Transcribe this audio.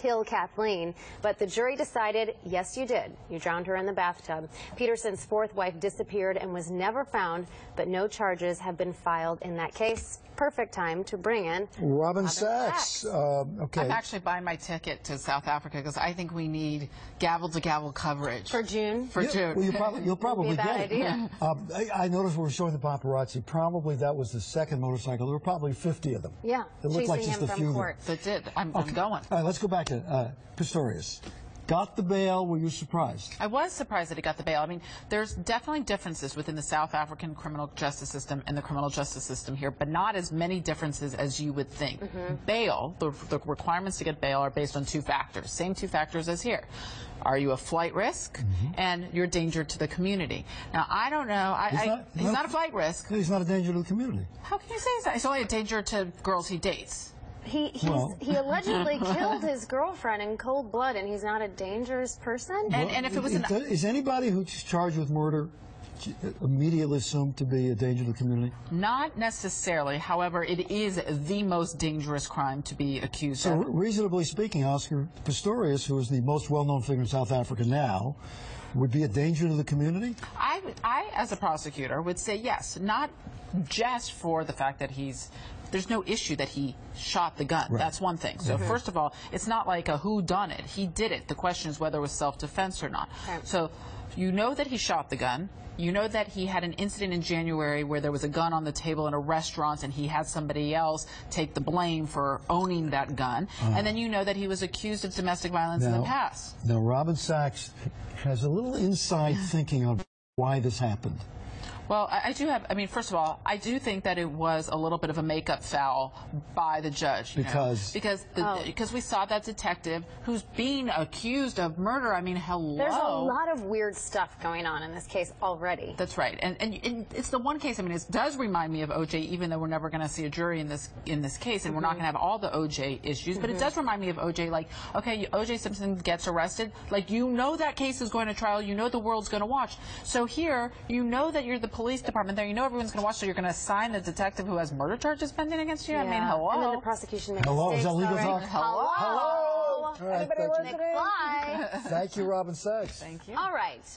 kill Kathleen, but the jury decided, yes, you did. You drowned her in the bathtub. Peterson's fourth wife disappeared and was never found, but no charges have been filed in that case. Perfect time to bring in Robin Sax. Uh, okay. I'm actually buying my ticket to South Africa because I think we need gavel to gavel coverage for June. For Yeah, June. Well, you probably, you'll probably Be a bad get idea. it. Um, I, I noticed we were showing the paparazzi. Probably that was the second motorcycle. There were probably 50 of them. Yeah, It looked like just him a from few. of them. court. That did. I'm, I'm going. All right, let's go back to uh, Pistorius. Got the bail. Were you surprised? I was surprised that he got the bail. I mean, there's definitely differences within the South African criminal justice system and the criminal justice system here, but not as many differences as you would think. Bail, the, the requirements to get bail are based on two factors, same two factors as here. Are you a flight risk and you're a danger to the community? Now, I don't know. I, He's I, not- he's no. not a flight risk. He's not a danger to the community. How can you say he's, not? he's only a danger to girls he dates? He he's, Well- he allegedly killed his girlfriend in cold blood, and he's not a dangerous person. And, and if it was an Is anybody who's charged with murder immediately assumed to be a danger to the community? Not necessarily. However, it is the most dangerous crime to be accused So, of. So, reasonably speaking, Oscar Pistorius, who is the most well-known figure in South Africa now, would be a danger to the community? I, I, as a prosecutor, would say yes, not just for the fact that he's. There's no issue that he shot the gun. That's one thing. So mm-hmm. first of all, it's not like a who done it. He did it. The question is whether it was self-defense or not. Okay. So you know that he shot the gun. You know that he had an incident in January where there was a gun on the table in a restaurant and he had somebody else take the blame for owning that gun. Uh-huh. And then you know that he was accused of domestic violence in the past. Now, Robin Sax has a little inside thinking on why this happened. Well, I, I do have. I mean, first of all, I do think that it was a little bit of a makeup foul by the judge. you know, Because? because the, Oh. because we saw that detective who's being accused of murder. I mean, hello. There's a lot of weird stuff going on in this case already. That's right, and, and and it's the one case. I mean, it does remind me of OJ, even though we're never going to see a jury in this in this case, and we're not mm-hmm. going to have all the OJ issues. But it mm-hmm. does remind me of OJ. Like, okay, OJ Simpson gets arrested. Like, you know that case is going to trial. You know the world's going to watch. So here, you know that you're the police department there. You know everyone's going to watch. So you're going to assign the detective who has murder charges pending against you. I mean, hello. And then the prosecution makes Hello, is that legal already. talk? Hello. Hello. All right, Anybody thank you. listening? McFly. Thank you, Robin Sax. Thank you. All right.